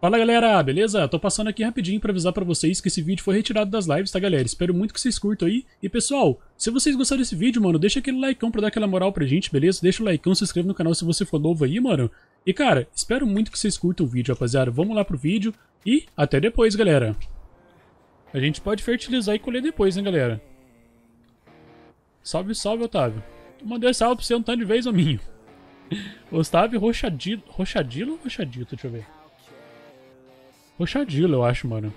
Fala galera, beleza? Tô passando aqui rapidinho pra avisar pra vocês que esse vídeo foi retirado das lives, tá galera? Espero muito que vocês curtam aí. E pessoal, se vocês gostaram desse vídeo, mano, deixa aquele likeão pra dar aquela moral pra gente, beleza? Deixa o likeão, se inscreve no canal se você for novo aí, mano. E cara, espero muito que vocês curtam o vídeo, rapaziada. Vamos lá pro vídeo e até depois, galera. A gente pode fertilizar e colher depois, hein, galera? Salve, salve, Otávio. Mandei salve pra você um tanto de vez, hominho. Otávio Rochadilo. Rochadilo ou Rochadito? Deixa eu ver. Rochadilo, eu acho, mano.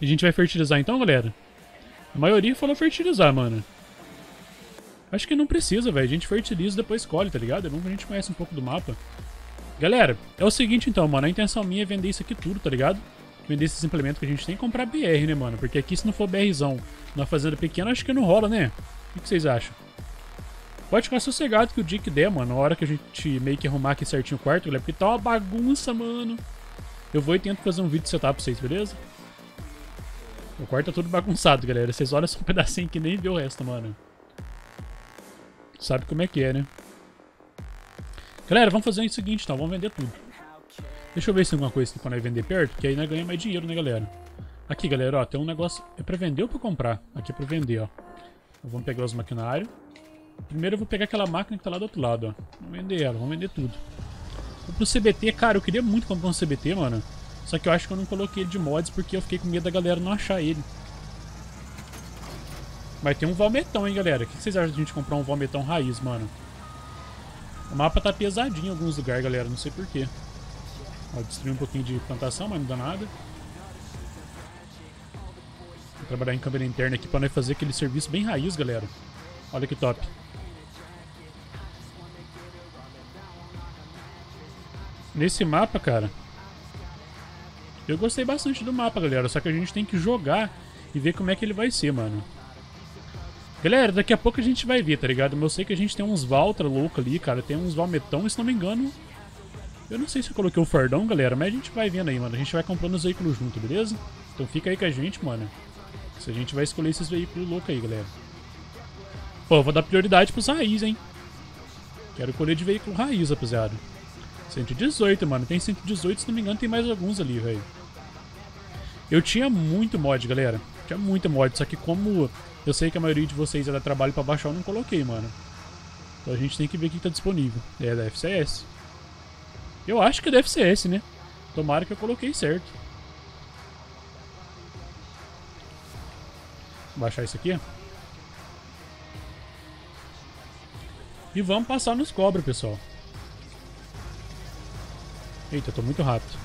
A gente vai fertilizar então, galera? A maioria falou fertilizar, mano. Acho que não precisa, velho. A gente fertiliza e depois colhe, tá ligado? É bom que a gente conhece um pouco do mapa. Galera, é o seguinte então, mano. A intenção minha é vender isso aqui tudo, tá ligado? Vender esses implementos que a gente tem e comprar BR, né, mano? Porque aqui se não for BRzão na fazenda pequena, acho que não rola, né? O que vocês acham? Pode ficar sossegado que o dia que der, mano. Na hora que a gente meio que arrumar aqui certinho o quarto, galera. Porque tá uma bagunça, mano. Eu vou e tento fazer um vídeo de setup pra vocês, beleza? O quarto tá tudo bagunçado, galera. Vocês olham só um pedacinho que nem vê o resto, mano. Sabe como é que é, né? Galera, vamos fazer o seguinte, então. Vamos vender tudo. Deixa eu ver se tem alguma coisa que quando vender perto, que aí nós ganhamos mais dinheiro, né, galera? Aqui, galera, ó, tem um negócio... É pra vender ou pra comprar? Aqui é pra vender, ó. Então, vamos pegar os maquinários. Primeiro eu vou pegar aquela máquina que tá lá do outro lado, ó. Vamos vender ela, vamos vender tudo. Pro CBT, cara, eu queria muito comprar um CBT, mano. Só que eu acho que eu não coloquei ele de mods porque eu fiquei com medo da galera não achar ele. Mas tem um Valmetão, hein, galera. O que vocês acham de a gente comprar um Valmetão raiz, mano? O mapa tá pesadinho em alguns lugares, galera. Não sei porquê. Ó, destruir um pouquinho de plantação, mas não dá nada. Vou trabalhar em câmera interna aqui pra nós fazer aquele serviço bem raiz, galera. Olha que top. Nesse mapa, cara, eu gostei bastante do mapa, galera. Só que a gente tem que jogar e ver como é que ele vai ser, mano. Galera, daqui a pouco a gente vai ver, tá ligado? Mas eu sei que a gente tem uns Valtra louco ali, cara. Tem uns Valmetão, se não me engano. Eu não sei se eu coloquei o Fordão, galera, mas a gente vai vendo aí, mano. A gente vai comprando os veículos junto, beleza? Então fica aí com a gente, mano. Se a gente vai escolher esses veículos loucos aí, galera. Pô, eu vou dar prioridade pros raiz, hein? Quero colher de veículo raiz, rapaziada. 118, mano. Tem 118, se não me engano, tem mais alguns ali, velho. Eu tinha muito mod, galera. Tinha muito mod, só que como eu sei que a maioria de vocês ia dar trabalho pra baixar, eu não coloquei, mano. Então a gente tem que ver o que tá disponível. É da FCS. Eu acho que é da FCS, né? Tomara que eu coloquei certo. Vou baixar isso aqui, ó. E vamos passar nos cobra, pessoal. Eita, eu tô muito rápido.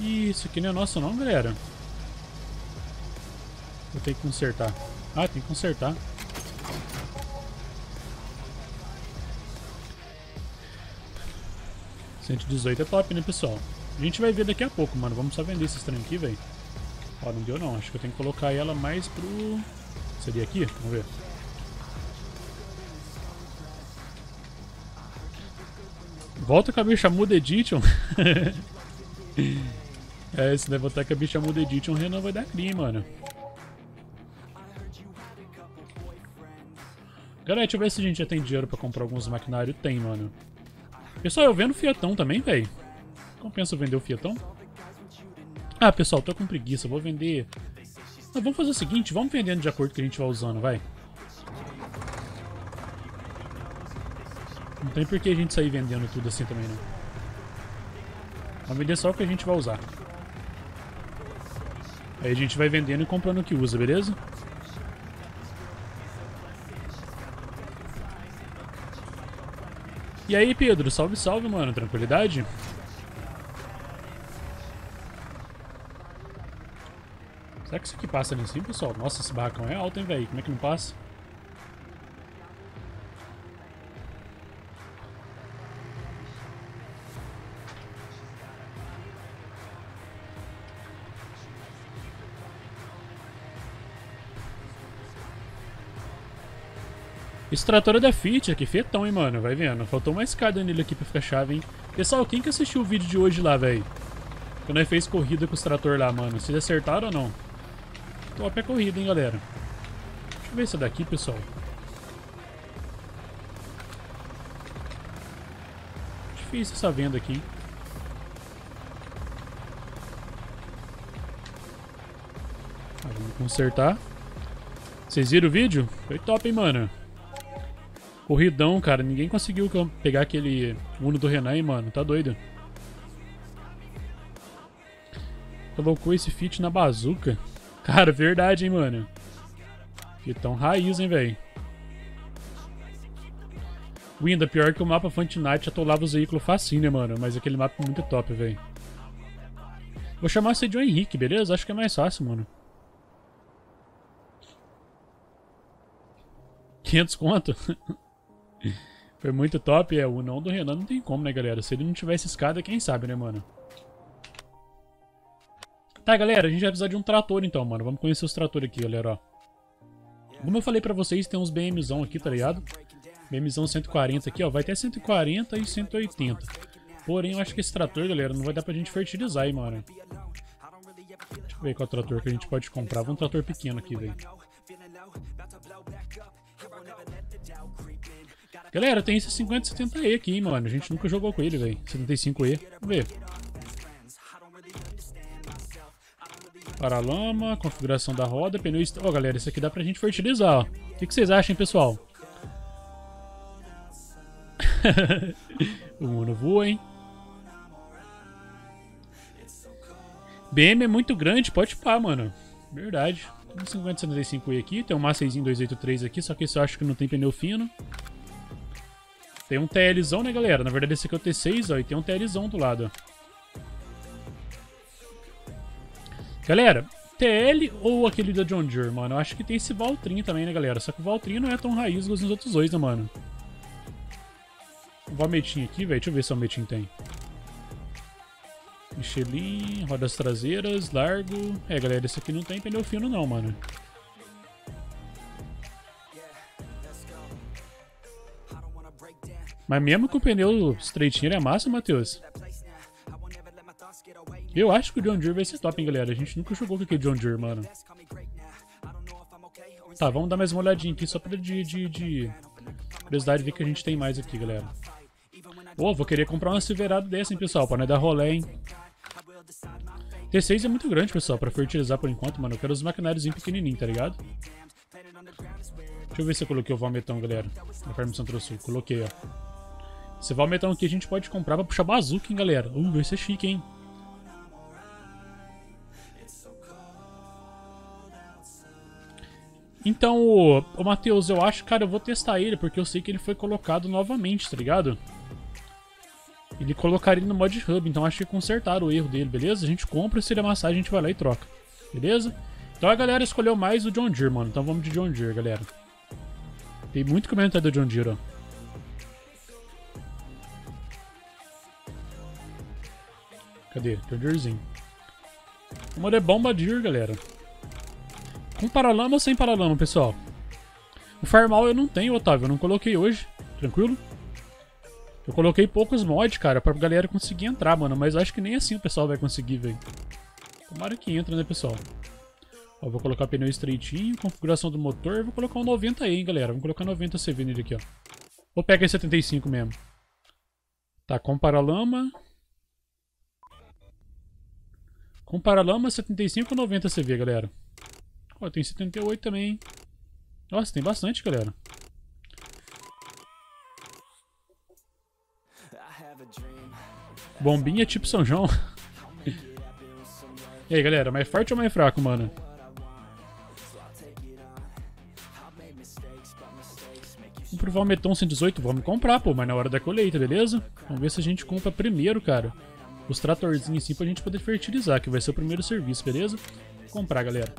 Isso aqui não é nosso não, galera. Vou ter que consertar. Ah, tem que consertar. Cento dezoito é top, né, pessoal? A gente vai ver daqui a pouco, mano. Vamos só vender esse trem aqui, velho. Ó, não deu não. Acho que eu tenho que colocar ela mais pro... Seria aqui? Vamos ver. Volta com a bicha muda Edition. é, se levantar com a bicha muda Edition, o Renan vai dar crime, mano. Galera, deixa eu ver se a gente já tem dinheiro pra comprar alguns maquinários. Tem, mano. Pessoal, eu vendo Fiatão também, velho. Compensa vender o Fiatão? Ah, pessoal, tô com preguiça. Vou vender... Não, vamos fazer o seguinte, vamos vendendo de acordo com o que a gente vai usando, vai. Não tem por que a gente sair vendendo tudo assim também, não. Vamos vender só o que a gente vai usar. Aí a gente vai vendendo e comprando o que usa, beleza? E aí, Pedro? Salve, salve, mano. Tranquilidade? Será que isso aqui passa ali em cima, pessoal? Nossa, esse barracão é alto, hein, velho? Como é que não passa? Esse trator é da Fit, aqui fetão, hein, mano. Vai vendo. Faltou uma escada nele aqui pra ficar chave, hein. Pessoal, quem que assistiu o vídeo de hoje lá, velho? Quando nós fez corrida com os trator lá, mano. Vocês acertaram ou não? Top é corrida, hein, galera. Deixa eu ver isso daqui, pessoal. difícil essa venda aqui, hein? Ah, vamos consertar. Vocês viram o vídeo? Foi top, hein, mano? Corridão, cara. Ninguém conseguiu pegar aquele Uno do Renan, hein, mano. Tá doido. Colocou esse fit na bazuca. Cara, verdade, hein, mano. Fitão raiz, hein, velho. Winda, pior que o mapa Fantinite atolava os veículos facinho, né, mano? Mas aquele mapa é muito top, velho. Vou chamar você de Henrique, beleza? Acho que é mais fácil, mano. 500 conto? Foi muito top. É, o não do Renan não tem como, né, galera? Se ele não tivesse escada, quem sabe, né, mano? Tá, galera, a gente vai precisar de um trator, então, mano. Vamos conhecer os tratores aqui, galera, ó. Como eu falei pra vocês, tem uns BMzão aqui, tá ligado? BMzão 140 aqui, ó. Vai até 140 e 180. Porém, eu acho que esse trator, galera, não vai dar pra gente fertilizar aí, mano. Deixa eu ver qual trator que a gente pode comprar. Vamos um trator pequeno aqui, velho. Galera, tem esse 5070E aqui, hein, mano. A gente nunca jogou com ele, velho. 75E. Vamos ver. Paralama, configuração da roda, pneu... Ó, oh, galera, isso aqui dá pra gente fertilizar, ó. O que, que vocês acham, pessoal? o mundo voa, hein? BM é muito grande, pode pá, mano. Verdade. Tem um 5075E aqui, tem um Masseizinho 283 aqui, só que esse eu acho que não tem pneu fino. Tem um TLzão, né, galera? Na verdade, esse aqui é o T6, ó, e tem um TLzão do lado. Galera, TL ou aquele da John Deere, mano? Eu acho que tem esse Valtrin também, né, galera? Só que o Valtrin não é tão raiz nos outros dois, né, mano? O Valmetin aqui, velho. Deixa eu ver se o Valmetin tem. Michelin, rodas traseiras, largo. É, galera, esse aqui não tem pneu fino não, mano. Mas mesmo com o pneu estreitinho, ele é massa, Matheus. Eu acho que o John Deere vai ser top, hein, galera. A gente nunca jogou com aquele John Deere, mano. Tá, vamos dar mais uma olhadinha aqui só pra de, de, de curiosidade ver que a gente tem mais aqui, galera. Pô, vou querer comprar uma Silverado dessa, hein, pessoal, pra não dar rolê, hein. T6 é muito grande, pessoal, pra fertilizar por enquanto, mano. Eu quero os maquinários pequenininhos, tá ligado? Deixa eu ver se eu coloquei o Valmetão, galera. Na Farm Centro Sul. Coloquei, ó. Esse Valmetão aqui a gente pode comprar pra puxar bazuca, hein, galera. Uh, vai ser chique, hein. Então, o, o Matheus, eu acho, cara, eu vou testar ele, porque eu sei que ele foi colocado novamente, tá ligado? Ele colocaria ele no mod hub, então acho que consertaram o erro dele, beleza? A gente compra, se ele amassar, a gente vai lá e troca, beleza? Então a galera escolheu mais o John Deere, mano. Então vamos de John Deere, galera. Tem muito comentário do John Deere, ó. Cadê? John Deerezinho. O é bomba Deere, galera. Com paralama ou sem paralama, pessoal? O Farmal eu não tenho, Otávio. Eu não coloquei hoje. Tranquilo? Eu coloquei poucos mods, cara, pra galera conseguir entrar, mano. Mas acho que nem assim o pessoal vai conseguir, velho. Tomara que entra, né, pessoal? Ó, vou colocar pneu estreitinho, configuração do motor. Vou colocar um 90 aí, hein, galera. Vamos colocar 90 CV nele aqui, ó. Ou pega esse 75 mesmo. Tá, com paralama. Com paralama 75 ou 90 CV, galera. Ó, tem 78 também, hein? Nossa, tem bastante, galera. Bombinha tipo São João. e aí, galera, mais forte ou mais fraco, mano? Vamos provar o Meton 118, vamos comprar, pô, mas na hora da colheita, beleza? Vamos ver se a gente compra primeiro, cara. Os tratorzinhos assim pra gente poder fertilizar, que vai ser o primeiro serviço, beleza? Vou comprar, galera.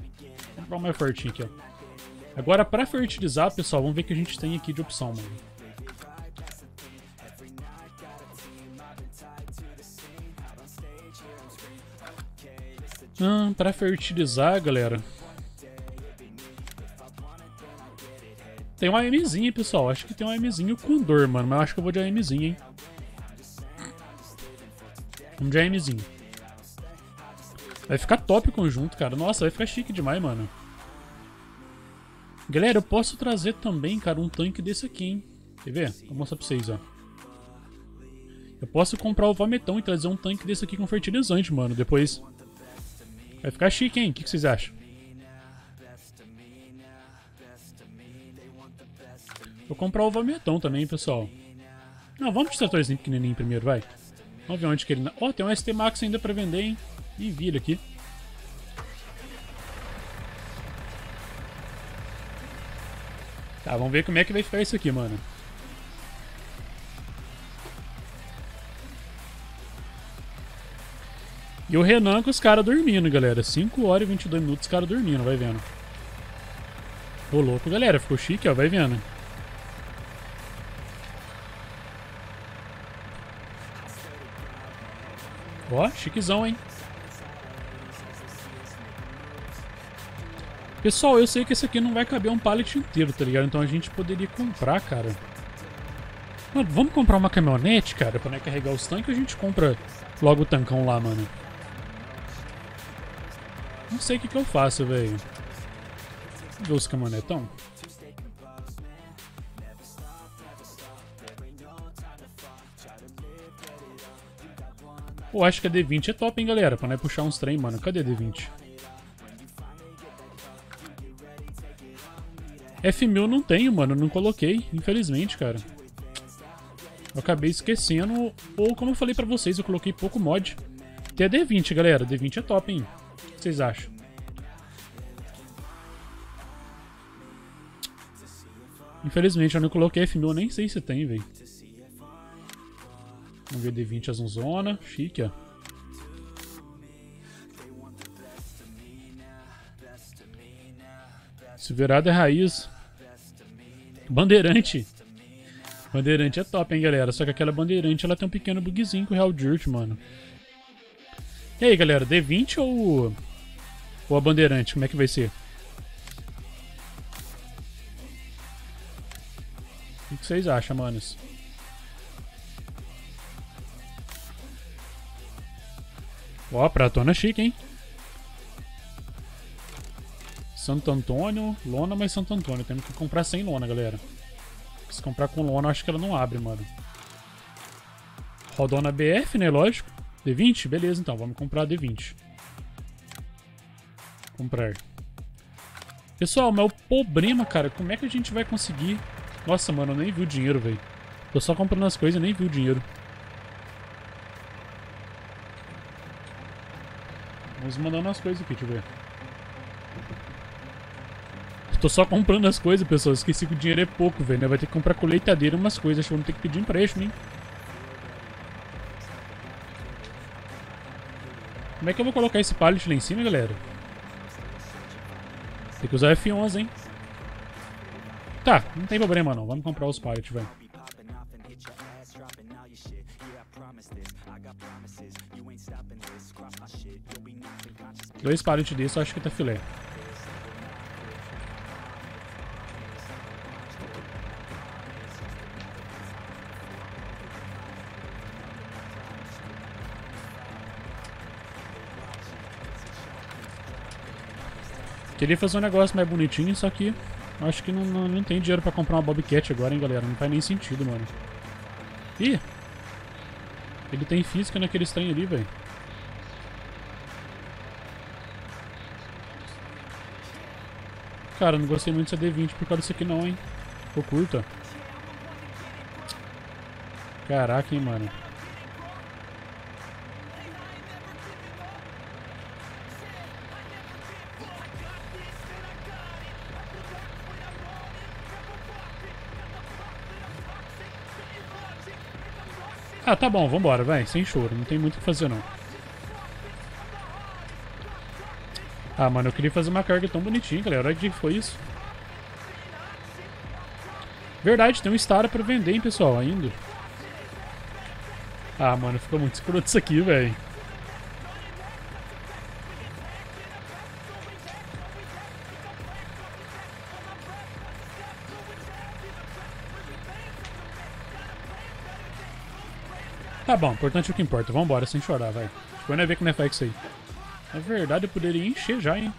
Vou comprar mais fortinho aqui, ó. Agora, pra fertilizar, pessoal, vamos ver o que a gente tem aqui de opção, mano. Hum, pra fertilizar, galera. Tem um AMzinho, pessoal. Acho que tem um AMzinho com dor, mano. Mas eu acho que eu vou de AMzinho, hein. De AMzinho. Vai ficar top conjunto, cara. Nossa, vai ficar chique demais, mano. Galera, eu posso trazer também, cara, um tanque desse aqui, hein. Quer ver? Vou mostrar pra vocês, ó. Eu posso comprar o vomitão e trazer um tanque desse aqui com fertilizante, mano. Depois. Vai ficar chique, hein? O que, que vocês acham? Vou comprar o vomitão também, pessoal. Não, vamos de tratorzinho pequenininho primeiro, vai. Vamos ver onde que ele... Ó, oh, tem um ST Max ainda pra vender, hein? E vira aqui. Tá, vamos ver como é que vai ficar isso aqui, mano. E o Renan com os caras dormindo, galera. 5 horas e 22 minutos os caras dormindo, vai vendo. Ô, louco, galera. Ficou chique, ó. Vai vendo. Ó, chiquezão, hein? Pessoal, eu sei que esse aqui não vai caber um pallet inteiro, tá ligado? Então a gente poderia comprar, cara. Mano, vamos comprar uma caminhonete, cara, pra né, carregar os tanques a gente compra logo o tancão lá, mano? Não sei o que, que eu faço, velho. Ver os caminhonetão. Pô, acho que a D20 é top, hein, galera? Pra não é puxar uns trem, mano. Cadê a D20? F1000 não tenho, mano. Não coloquei, infelizmente, cara. Eu acabei esquecendo. Ou, como eu falei pra vocês, eu coloquei pouco mod. Tem a D20, galera. D20 é top, hein? O que vocês acham? Infelizmente, eu não coloquei F1000. Eu nem sei se tem, velho. Vamos ver D20 azulzona. Chique, ó. Silverado é raiz. Bandeirante. Bandeirante é top, hein, galera. Só que aquela bandeirante, ela tem um pequeno bugzinho com o Real Dirt, mano. E aí, galera, D20 ou... Ou a bandeirante? Como é que vai ser? O que vocês acham, manos? Ó, pratona chique, hein? Santo Antônio, lona, mas Santo Antônio. Temos que comprar sem lona, galera. Se comprar com lona, acho que ela não abre, mano. Rodona BF, né? Lógico. D20? Beleza, então. Vamos comprar D20. Comprar. Pessoal, mas o problema, cara, como é que a gente vai conseguir... Nossa, mano, eu nem vi o dinheiro, velho. Tô só comprando as coisas e nem vi o dinheiro. Vamos mandando as coisas aqui, deixa eu ver. Tô só comprando as coisas, pessoal. Esqueci que o dinheiro é pouco, velho. Né? Vai ter que comprar colheitadeira umas coisas. Acho que vamos ter que pedir empréstimo, hein? Como é que eu vou colocar esse pallet lá em cima, galera? Tem que usar F11, hein? Tá, não tem problema não. Vamos comprar os pallets, velho. Dois pallets desse acho que tá filé. Queria fazer um negócio mais bonitinho, só que acho que não, não, não tem dinheiro pra comprar uma Bobcat agora, hein, galera. Não faz nem sentido, mano. Ih! Ele tem física naquele trem ali, velho. Cara, não gostei muito dessa D20 por causa disso aqui não, hein. Ficou curta. Caraca, hein, mano. Ah, tá bom, vambora, vai, sem choro. Não tem muito o que fazer, não. Ah, mano, eu queria fazer uma carga tão bonitinha, galera. Olha que foi isso. Verdade, tem um Star pra vender, hein, pessoal, ainda. Ah, mano, ficou muito escroto isso aqui, velho. Tá bom, importante é o que importa. Vambora, sem chorar, vai. Depois nós ver como é que isso aí. Na verdade, eu poderia encher já, hein.